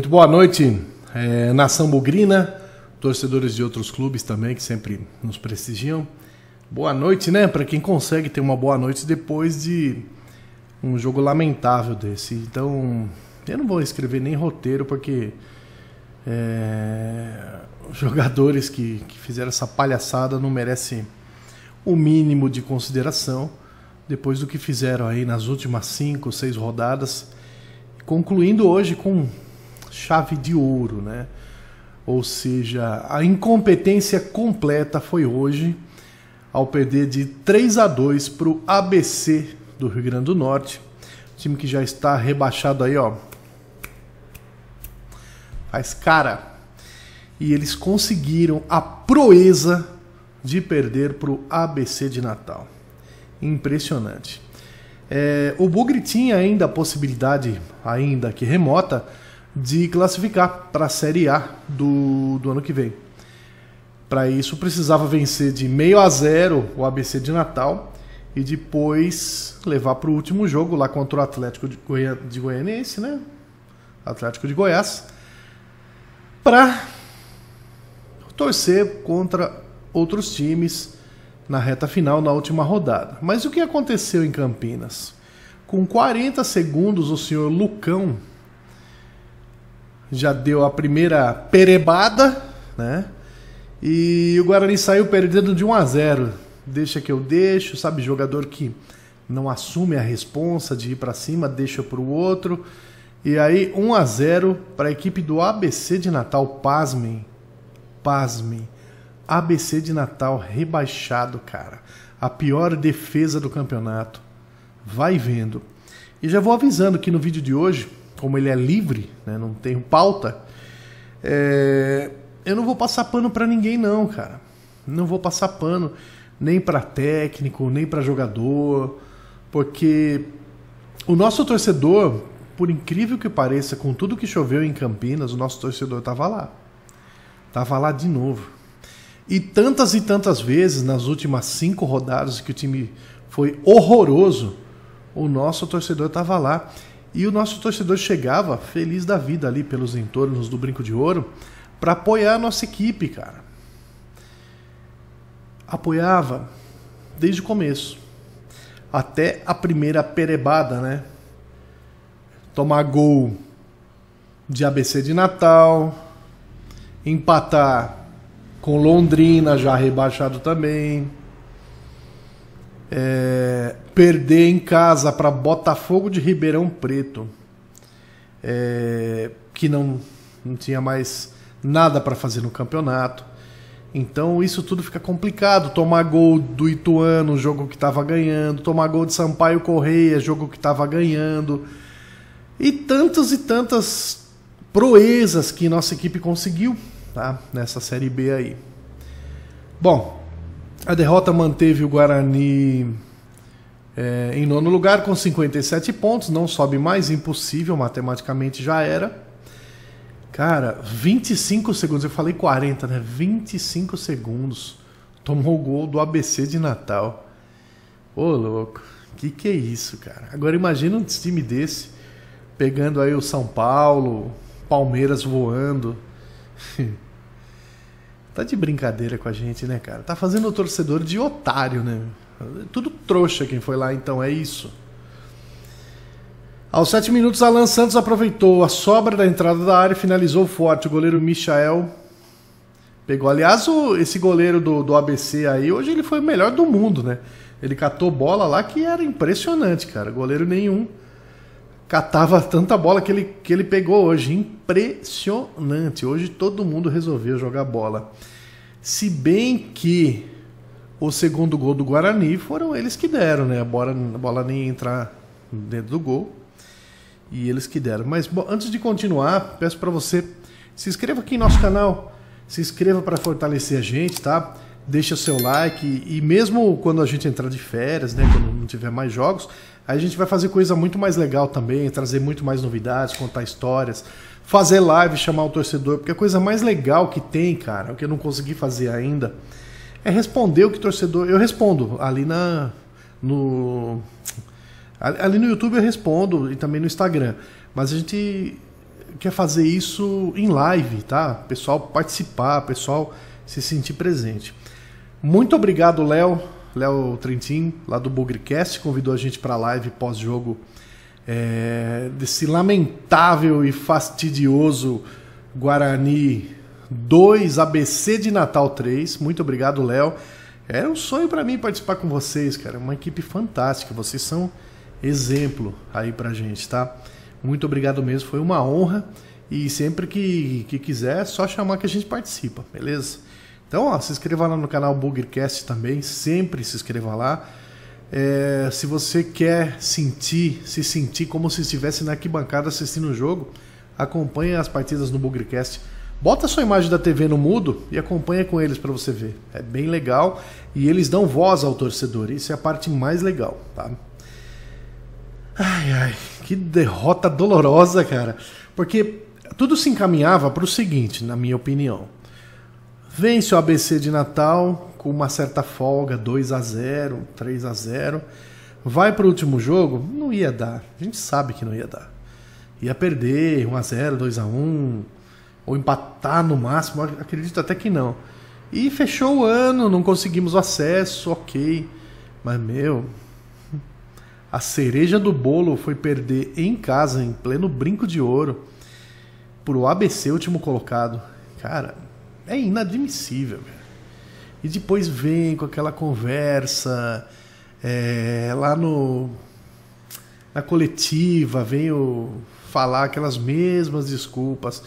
Muito boa noite, é, nação bugrina, torcedores de outros clubes também que sempre nos prestigiam. Boa noite, né? Para quem consegue ter uma boa noite depois de um jogo lamentável desse. Então, eu não vou escrever nem roteiro porque é, os jogadores que, que fizeram essa palhaçada não merecem o mínimo de consideração depois do que fizeram aí nas últimas cinco, seis rodadas, concluindo hoje com chave de ouro, né? Ou seja, a incompetência completa foi hoje ao perder de 3 a 2 para o ABC do Rio Grande do Norte, time que já está rebaixado aí, ó. Faz cara. E eles conseguiram a proeza de perder para o ABC de Natal. Impressionante. É, o Bugre tinha ainda a possibilidade, ainda que remota, de classificar para a Série A do, do ano que vem. Para isso precisava vencer de meio a zero o ABC de Natal e depois levar para o último jogo lá contra o Atlético de, Goi de né? Atlético de Goiás, para torcer contra outros times na reta final, na última rodada. Mas o que aconteceu em Campinas? Com 40 segundos, o senhor Lucão já deu a primeira perebada, né? E o Guarani saiu perdendo de 1 a 0. Deixa que eu deixo, sabe, jogador que não assume a responsa de ir para cima, deixa para o outro. E aí 1 a 0 para a equipe do ABC de Natal, pasmem. Pasmem. ABC de Natal rebaixado, cara. A pior defesa do campeonato. Vai vendo. E já vou avisando que no vídeo de hoje como ele é livre, né, não tem pauta, é, eu não vou passar pano para ninguém não, cara. Não vou passar pano nem para técnico, nem para jogador, porque o nosso torcedor, por incrível que pareça, com tudo que choveu em Campinas, o nosso torcedor tava lá. Tava lá de novo. E tantas e tantas vezes nas últimas cinco rodadas que o time foi horroroso, o nosso torcedor estava lá. E o nosso torcedor chegava feliz da vida ali pelos entornos do Brinco de Ouro para apoiar a nossa equipe, cara. Apoiava desde o começo. Até a primeira perebada, né? Tomar gol de ABC de Natal, empatar com Londrina, já rebaixado também é, perder em casa para Botafogo de Ribeirão Preto, é, que não, não tinha mais nada para fazer no campeonato. Então isso tudo fica complicado. Tomar gol do Ituano, jogo que estava ganhando, tomar gol de Sampaio Correia, jogo que estava ganhando. E tantas e tantas proezas que nossa equipe conseguiu tá? nessa Série B aí. Bom, a derrota manteve o Guarani é, em nono lugar com 57 pontos, não sobe mais, impossível, matematicamente já era. Cara, 25 segundos, eu falei 40, né? 25 segundos. Tomou o gol do ABC de Natal. Ô, louco, que que é isso, cara? Agora imagina um time desse pegando aí o São Paulo, Palmeiras voando. Tá de brincadeira com a gente, né, cara? Tá fazendo o torcedor de otário, né? Tudo trouxa quem foi lá, então, é isso. Aos sete minutos, Alan Santos aproveitou a sobra da entrada da área e finalizou forte. O goleiro Michael pegou. Aliás, o, esse goleiro do, do ABC aí, hoje ele foi o melhor do mundo, né? Ele catou bola lá que era impressionante, cara. Goleiro nenhum catava tanta bola que ele, que ele pegou hoje. Impressionante. Hoje todo mundo resolveu jogar bola. Se bem que o segundo gol do Guarani foram eles que deram, né? A bola, a bola nem entrar dentro do gol. E eles que deram. Mas bom, antes de continuar, peço para você se inscreva aqui no nosso canal. Se inscreva para fortalecer a gente, tá? Deixa seu like e mesmo quando a gente entrar de férias, né, quando não tiver mais jogos, a gente vai fazer coisa muito mais legal também, trazer muito mais novidades, contar histórias, fazer live, chamar o torcedor, porque a coisa mais legal que tem, cara, o que eu não consegui fazer ainda, é responder o que o torcedor. Eu respondo ali na. No. Ali no YouTube eu respondo e também no Instagram. Mas a gente quer fazer isso em live, tá? Pessoal participar, pessoal se sentir presente. Muito obrigado, Léo, Léo Trentin, lá do Bugrecast, convidou a gente para live pós-jogo é, desse lamentável e fastidioso Guarani 2, ABC de Natal 3. Muito obrigado, Léo. Era um sonho para mim participar com vocês, cara. Uma equipe fantástica. Vocês são exemplo aí pra gente, tá? Muito obrigado mesmo, foi uma honra. E sempre que, que quiser, é só chamar que a gente participa, beleza? Então, ó, se inscreva lá no canal Buggercast também, sempre se inscreva lá. É, se você quer sentir, se sentir como se estivesse na arquibancada assistindo o jogo, acompanhe as partidas no Buggercast. Bota sua imagem da TV no mudo e acompanha com eles para você ver. É bem legal e eles dão voz ao torcedor. Isso é a parte mais legal, tá? Ai, ai, que derrota dolorosa, cara. Porque tudo se encaminhava para o seguinte, na minha opinião. Vence o ABC de Natal com uma certa folga, 2 a 0 3 a 0 Vai para o último jogo? Não ia dar. A gente sabe que não ia dar. Ia perder 1 a 0 2 a 1 ou empatar no máximo, acredito até que não. E fechou o ano, não conseguimos o acesso, ok. Mas, meu, a cereja do bolo foi perder em casa, em pleno brinco de ouro, pro ABC, último colocado. Cara, é inadmissível. Velho. E depois vem com aquela conversa é, lá no na coletiva, vem o, falar aquelas mesmas desculpas.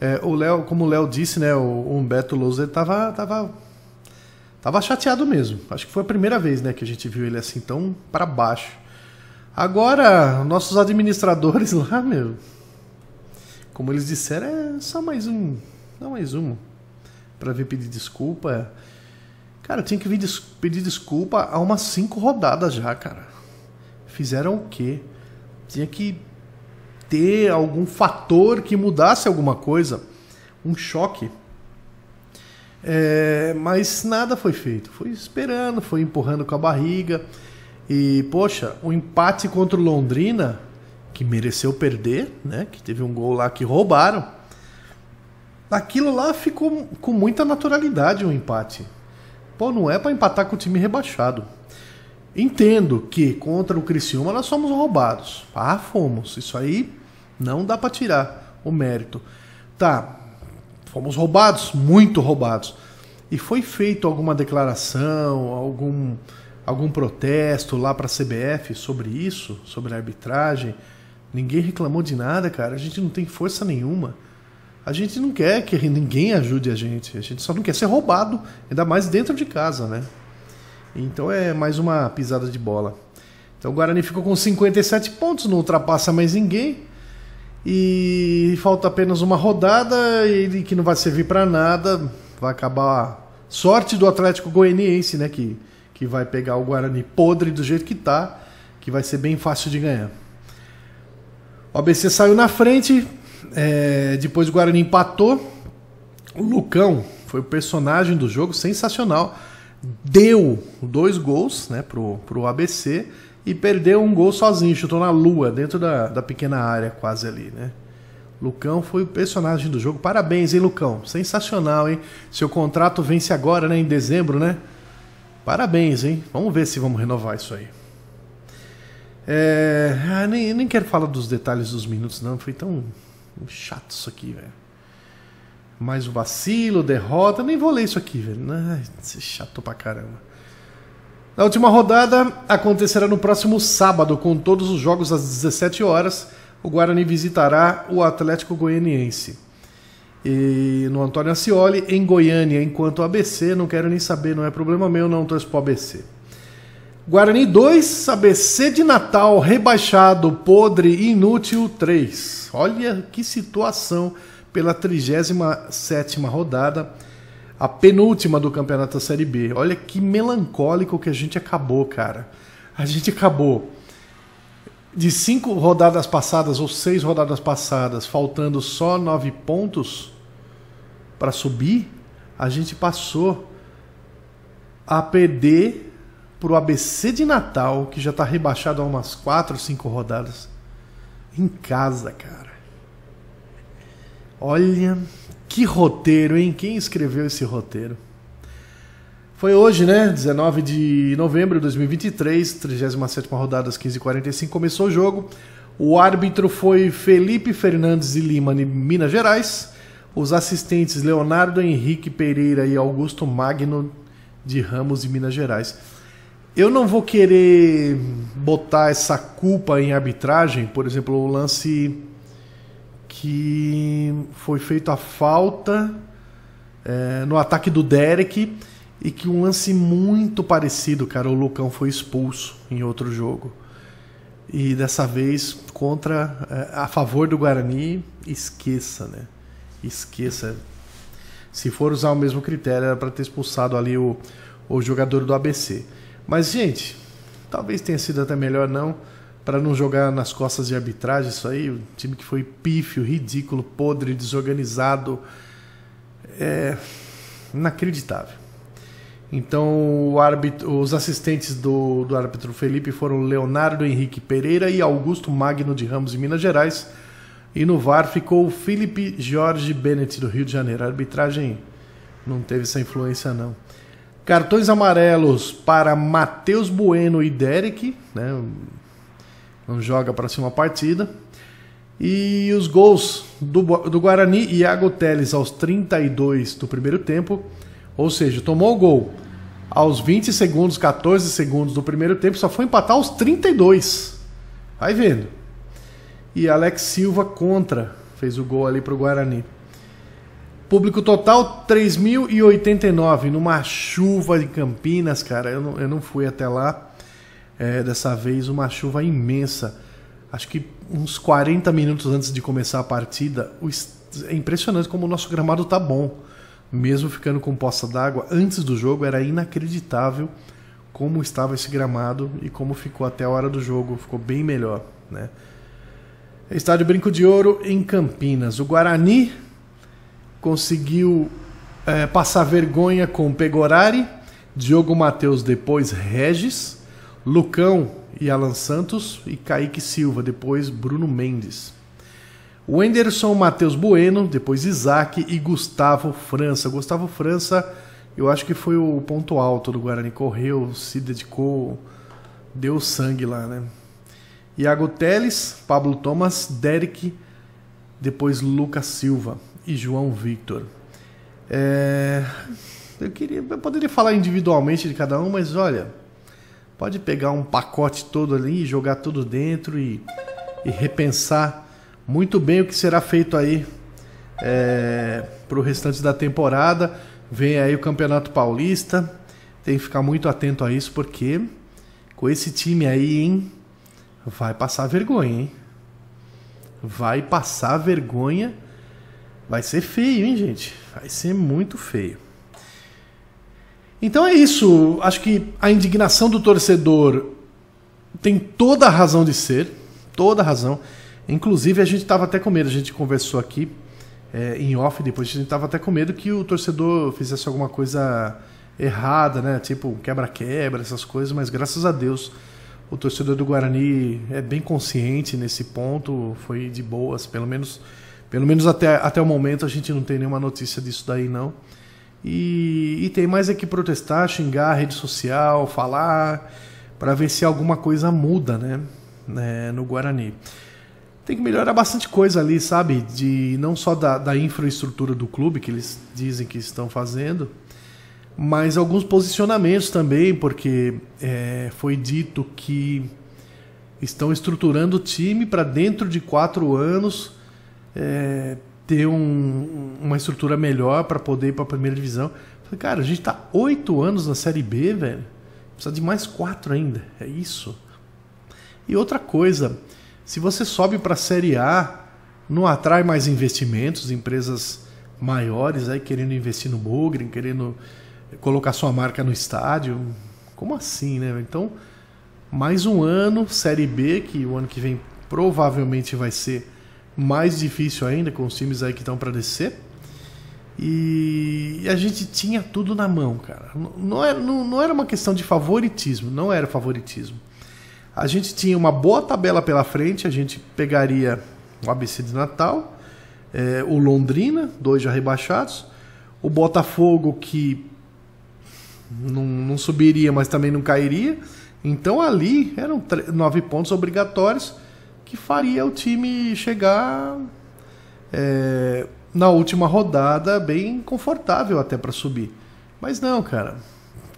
É, o Léo, como o Léo disse, né, o Humberto Lousa tava, tava tava chateado mesmo. Acho que foi a primeira vez, né, que a gente viu ele assim tão para baixo. Agora, nossos administradores lá, meu, como eles disseram, é só mais um, não mais um, para vir pedir desculpa. Cara, tinha que des pedir desculpa há umas cinco rodadas já, cara. Fizeram o quê? Tinha que ter algum fator que mudasse alguma coisa, um choque. É, mas nada foi feito. Foi esperando, foi empurrando com a barriga. E, poxa, o empate contra o Londrina, que mereceu perder, né? Que teve um gol lá que roubaram. Aquilo lá ficou com muita naturalidade um empate. Pô, não é para empatar com o time rebaixado. Entendo que contra o Criciúma nós somos roubados. Ah, fomos. Isso aí não dá para tirar o mérito. Tá, fomos roubados, muito roubados. E foi feito alguma declaração, algum algum protesto lá para a CBF sobre isso, sobre a arbitragem. Ninguém reclamou de nada, cara. A gente não tem força nenhuma. A gente não quer que ninguém ajude a gente. A gente só não quer ser roubado, ainda mais dentro de casa, né? Então é mais uma pisada de bola. Então o Guarani ficou com 57 pontos, não ultrapassa mais ninguém. E falta apenas uma rodada e que não vai servir para nada. Vai acabar. Sorte do Atlético Goianiense, né? Que que vai pegar o Guarani podre do jeito que tá, que vai ser bem fácil de ganhar. O ABC saiu na frente, é, depois o Guarani empatou. O Lucão foi o personagem do jogo, sensacional. Deu dois gols né, pro, pro ABC e perdeu um gol sozinho, chutou na lua, dentro da, da pequena área, quase ali, né? Lucão foi o personagem do jogo. Parabéns, hein, Lucão? Sensacional, hein? Seu contrato vence agora, né? Em dezembro, né? Parabéns, hein? Vamos ver se vamos renovar isso aí. É, ah, nem, nem quero falar dos detalhes dos minutos, não. Foi tão chato isso aqui, velho. Mais o vacilo, derrota. Nem vou ler isso aqui, velho. Isso é chato pra caramba. A última rodada acontecerá no próximo sábado, com todos os jogos às 17 horas. O Guarani visitará o Atlético Goianiense e no Antônio Ascioli, em Goiânia, enquanto ABC, não quero nem saber, não é problema meu, não torço pro ABC. Guarani 2, ABC de Natal, rebaixado, podre, inútil 3. Olha que situação pela 37 rodada, a penúltima do Campeonato Série B. Olha que melancólico que a gente acabou, cara. A gente acabou de cinco rodadas passadas ou seis rodadas passadas, faltando só nove pontos para subir, a gente passou a perder para o ABC de Natal, que já está rebaixado há umas 4, 5 rodadas. Em casa, cara. Olha, que roteiro, hein? Quem escreveu esse roteiro? Foi hoje, né? 19 de novembro de 2023, 37 rodada, às 15h45, começou o jogo. O árbitro foi Felipe Fernandes de Lima, de Minas Gerais. Os assistentes Leonardo Henrique Pereira e Augusto Magno de Ramos, de Minas Gerais. Eu não vou querer botar essa culpa em arbitragem, por exemplo, o lance que foi feito a falta é, no ataque do Derek e que um lance muito parecido, cara, o Lucão foi expulso em outro jogo. E dessa vez contra é, a favor do Guarani, esqueça, né? Esqueça. Se for usar o mesmo critério, era para ter expulsado ali o, o jogador do ABC. Mas, gente, talvez tenha sido até melhor não, para não jogar nas costas de arbitragem isso aí. O time que foi pífio, ridículo, podre, desorganizado. É inacreditável. Então, árbitro, os assistentes do, do árbitro Felipe foram Leonardo Henrique Pereira e Augusto Magno de Ramos, de Minas Gerais. E no VAR ficou o Felipe Jorge Bennett, do Rio de Janeiro. A arbitragem não teve essa influência, não. Cartões amarelos para Matheus Bueno e Derek, né? não joga para cima a partida. E os gols do, do Guarani, Iago Teles aos 32 do primeiro tempo ou seja, tomou o gol aos 20 segundos, 14 segundos do primeiro tempo, só foi empatar aos 32. Vai vendo. E Alex Silva contra, fez o gol ali para o Guarani. Público total 3.089 numa chuva em Campinas, cara. Eu não, eu não fui até lá. É, dessa vez uma chuva imensa. Acho que uns 40 minutos antes de começar a partida. É impressionante como o nosso gramado tá bom mesmo ficando com poça d'água, antes do jogo era inacreditável como estava esse gramado e como ficou até a hora do jogo, ficou bem melhor, né? Estádio Brinco de Ouro em Campinas. O Guarani conseguiu é, passar vergonha com Pegorari, Diogo Matheus depois Regis, Lucão e Alan Santos e Kaique Silva, depois Bruno Mendes. Wenderson Matheus Bueno, depois Isaac e Gustavo França. Gustavo França, eu acho que foi o ponto alto do Guarani. Correu, se dedicou, deu sangue lá, né? Iago Teles, Pablo Thomas, Derek, depois Lucas Silva e João Victor. É... Eu, queria, eu poderia falar individualmente de cada um, mas olha, pode pegar um pacote todo ali, jogar tudo dentro e, e repensar muito bem o que será feito aí é, para o restante da temporada. Vem aí o Campeonato Paulista. Tem que ficar muito atento a isso, porque com esse time aí, hein, vai passar vergonha, hein? Vai passar vergonha. Vai ser feio, hein, gente? Vai ser muito feio. Então é isso. Acho que a indignação do torcedor tem toda a razão de ser. Toda a razão. Inclusive, a gente estava até com medo, a gente conversou aqui é, em off depois, a gente estava até com medo que o torcedor fizesse alguma coisa errada, né? Tipo quebra-quebra, essas coisas, mas graças a Deus o torcedor do Guarani é bem consciente nesse ponto, foi de boas, pelo menos, pelo menos até, até o momento a gente não tem nenhuma notícia disso daí não. E, e tem mais é que protestar, xingar a rede social, falar, para ver se alguma coisa muda, né? né no Guarani tem que melhorar bastante coisa ali, sabe? De não só da, da infraestrutura do clube que eles dizem que estão fazendo, mas alguns posicionamentos também, porque é, foi dito que estão estruturando o time para dentro de quatro anos é, ter um, uma estrutura melhor para poder ir para a primeira divisão. Falei, cara, a gente está oito anos na Série B, velho. Precisa de mais quatro ainda. É isso. E outra coisa, se você sobe para a Série A, não atrai mais investimentos, empresas maiores aí querendo investir no Bugren, querendo colocar sua marca no estádio. Como assim, né? Então, mais um ano, Série B, que o ano que vem provavelmente vai ser mais difícil ainda, com os times aí que estão para descer. E a gente tinha tudo na mão, cara. Não era, não, não era uma questão de favoritismo, não era favoritismo. A gente tinha uma boa tabela pela frente, a gente pegaria o ABC de Natal, é, o Londrina, dois já rebaixados, o Botafogo que não, não subiria, mas também não cairia. Então ali eram nove pontos obrigatórios que faria o time chegar é, na última rodada bem confortável até para subir. Mas não, cara,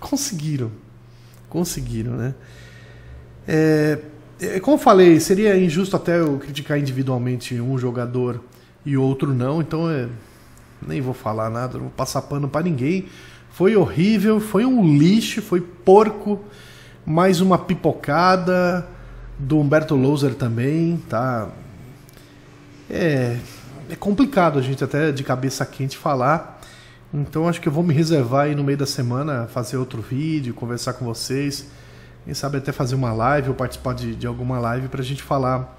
conseguiram, conseguiram, né? É, é, como falei, seria injusto até eu criticar individualmente um jogador e outro não, então é, nem vou falar nada, não vou passar pano para ninguém. Foi horrível, foi um lixo, foi porco, mais uma pipocada do Humberto Louser também, tá? É, é complicado a gente até de cabeça quente falar. Então acho que eu vou me reservar aí no meio da semana fazer outro vídeo, conversar com vocês. Quem sabe até fazer uma live ou participar de, de alguma live pra gente falar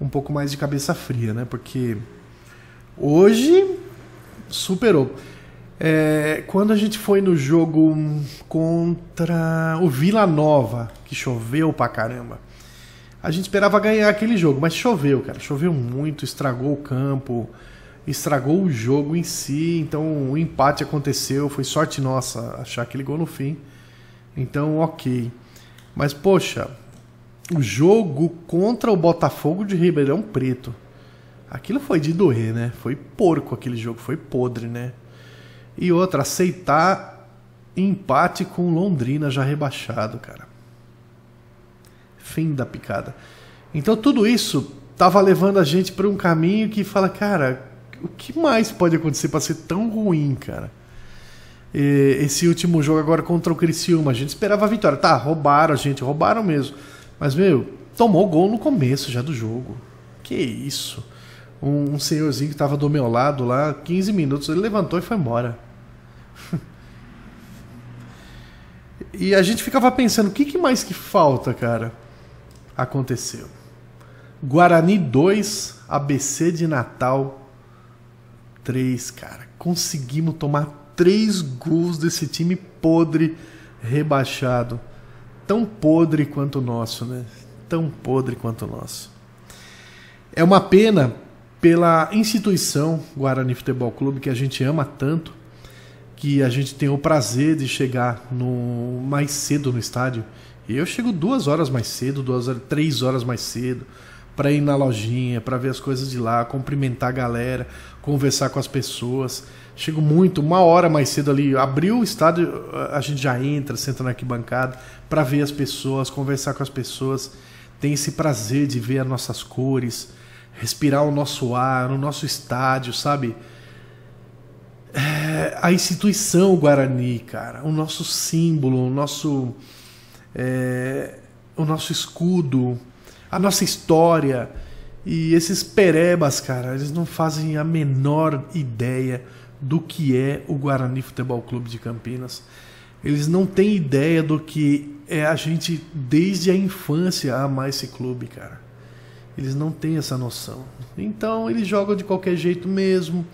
um pouco mais de cabeça fria, né? Porque hoje superou. É, quando a gente foi no jogo contra o Vila Nova, que choveu pra caramba, a gente esperava ganhar aquele jogo, mas choveu, cara. Choveu muito, estragou o campo, estragou o jogo em si. Então o empate aconteceu, foi sorte nossa achar aquele gol no fim. Então, ok. Mas, poxa, o jogo contra o Botafogo de Ribeirão Preto. Aquilo foi de doer, né? Foi porco aquele jogo, foi podre, né? E outra, aceitar empate com Londrina já rebaixado, cara. Fim da picada. Então tudo isso tava levando a gente para um caminho que fala, cara, o que mais pode acontecer para ser tão ruim, cara? Esse último jogo agora contra o Criciúma, a gente esperava a vitória. Tá, roubaram a gente, roubaram mesmo. Mas, meu, tomou gol no começo já do jogo. Que isso? Um, um senhorzinho que estava do meu lado lá, 15 minutos, ele levantou e foi embora. e a gente ficava pensando, o que, que mais que falta, cara? Aconteceu. Guarani 2, ABC de Natal 3, cara. Conseguimos tomar três gols desse time podre, rebaixado. Tão podre quanto o nosso, né? Tão podre quanto o nosso. É uma pena pela instituição Guarani Futebol Clube que a gente ama tanto que a gente tem o prazer de chegar no mais cedo no estádio. Eu chego duas horas mais cedo, duas horas, três horas mais cedo, para ir na lojinha, para ver as coisas de lá, cumprimentar a galera, conversar com as pessoas. Chego muito, uma hora mais cedo ali, abriu o estádio, a gente já entra, senta na arquibancada para ver as pessoas, conversar com as pessoas. Tem esse prazer de ver as nossas cores, respirar o nosso ar, o nosso estádio, sabe? é, a instituição Guarani, cara, o nosso símbolo, o nosso, é, o nosso escudo, a nossa história. E esses perebas, cara, eles não fazem a menor ideia do que é o Guarani Futebol Clube de Campinas. Eles não têm ideia do que é a gente desde a infância amar esse clube, cara. Eles não têm essa noção. Então eles jogam de qualquer jeito mesmo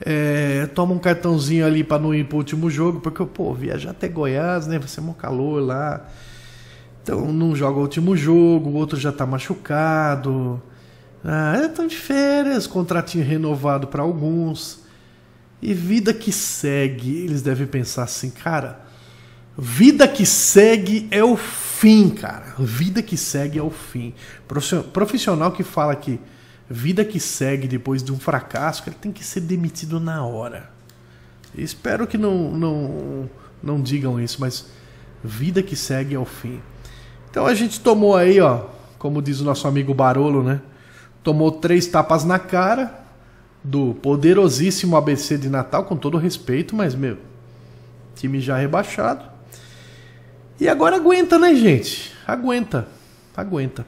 é, toma um cartãozinho ali para não ir pro último jogo, porque, pô, viajar até Goiás, né? Vai ser um calor lá. Então não joga o último jogo, o outro já tá machucado. Ah, estão de férias, contratinho renovado para alguns. E vida que segue, eles devem pensar assim, cara. Vida que segue é o fim, cara. Vida que segue é o fim. Profissional que fala que vida que segue depois de um fracasso, ele tem que ser demitido na hora. espero que não, não, não digam isso, mas vida que segue ao fim. Então a gente tomou aí, ó, como diz o nosso amigo Barolo, né? Tomou três tapas na cara do poderosíssimo ABC de Natal, com todo respeito, mas, meu, time já rebaixado. E agora aguenta, né, gente? Aguenta, aguenta.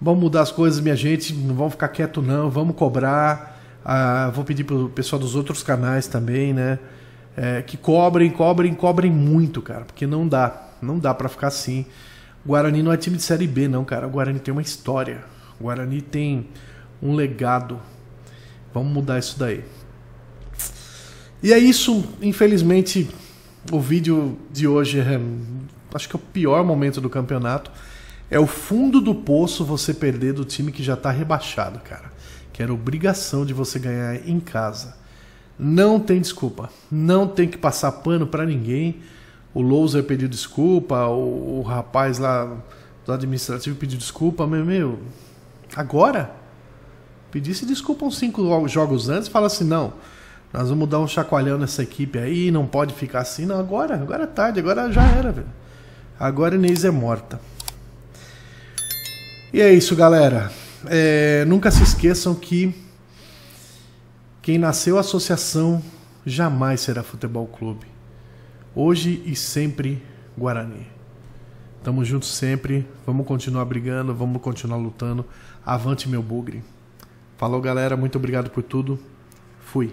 Vamos mudar as coisas, minha gente. Não vamos ficar quieto, não. Vamos cobrar. Ah, vou pedir pro pessoal dos outros canais também, né? É, que cobrem, cobrem, cobrem muito, cara. Porque não dá. Não dá para ficar assim. O Guarani não é time de Série B, não, cara. O Guarani tem uma história. O Guarani tem um legado. Vamos mudar isso daí. E é isso. Infelizmente, o vídeo de hoje é, acho que é o pior momento do campeonato. É o fundo do poço você perder do time que já está rebaixado, cara. que era obrigação de você ganhar em casa. Não tem desculpa. Não tem que passar pano para ninguém. O Louser pediu desculpa, o, o, rapaz lá do administrativo pediu desculpa, meu, meu agora? Pedisse desculpa uns cinco jogos antes fala assim, não, nós vamos dar um chacoalhão nessa equipe aí, não pode ficar assim. Não, agora, agora é tarde, agora já era, velho. Agora Inês é morta. E é isso, galera. É, nunca se esqueçam que quem nasceu associação jamais será futebol clube. Hoje e sempre Guarani. Tamo juntos sempre, vamos continuar brigando, vamos continuar lutando. Avante meu bugre. Falou galera, muito obrigado por tudo. Fui.